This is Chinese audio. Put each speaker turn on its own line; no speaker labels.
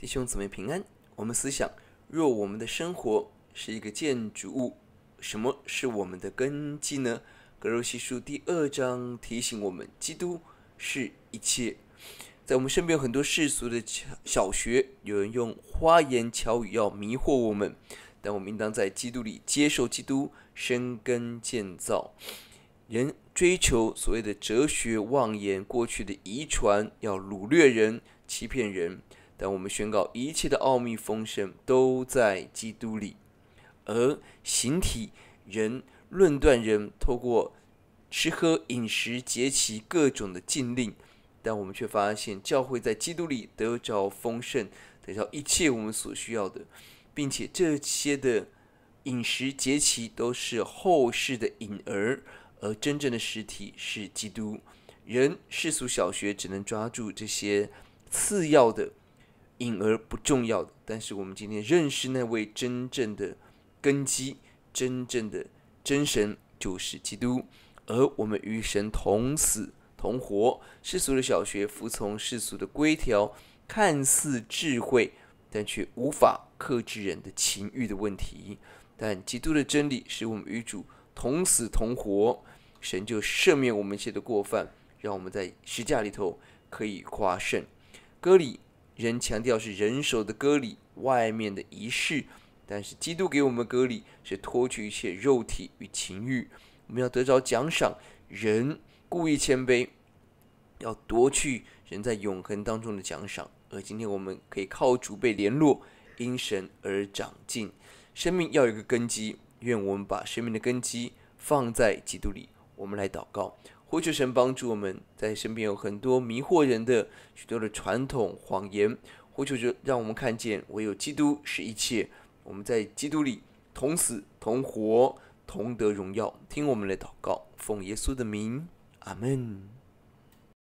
弟兄姊妹平安。我们思想：若我们的生活是一个建筑物，什么是我们的根基呢？格罗西书第二章提醒我们：基督是一切。在我们身边有很多世俗的小学，有人用花言巧语要迷惑我们，但我们应当在基督里接受基督，生根建造。人追求所谓的哲学妄言，过去的遗传要掳掠人、欺骗人。但我们宣告，一切的奥秘丰盛都在基督里，而形体人论断人，透过吃喝饮食节期各种的禁令，但我们却发现教会在基督里得着丰盛，得着一切我们所需要的，并且这些的饮食节期都是后世的影儿，而真正的实体是基督。人世俗小学只能抓住这些次要的。隐而不重要的，但是我们今天认识那位真正的根基、真正的真神，就是基督。而我们与神同死同活。世俗的小学服从世俗的规条，看似智慧，但却无法克制人的情欲的问题。但基督的真理使我们与主同死同活，神就赦免我们一切的过犯，让我们在十架里头可以夸胜。歌里。人强调是人手的割礼，外面的仪式，但是基督给我们割礼是脱去一切肉体与情欲，我们要得着奖赏。人故意谦卑，要夺去人在永恒当中的奖赏。而今天我们可以靠主被联络，因神而长进。生命要有一个根基，愿我们把生命的根基放在基督里。我们来祷告。呼求神帮助我们，在身边有很多迷惑人的许多的传统谎言，呼求着让我们看见唯有基督是一切。我们在基督里同死同活同得荣耀。听我们的祷告，奉耶稣的名，阿门。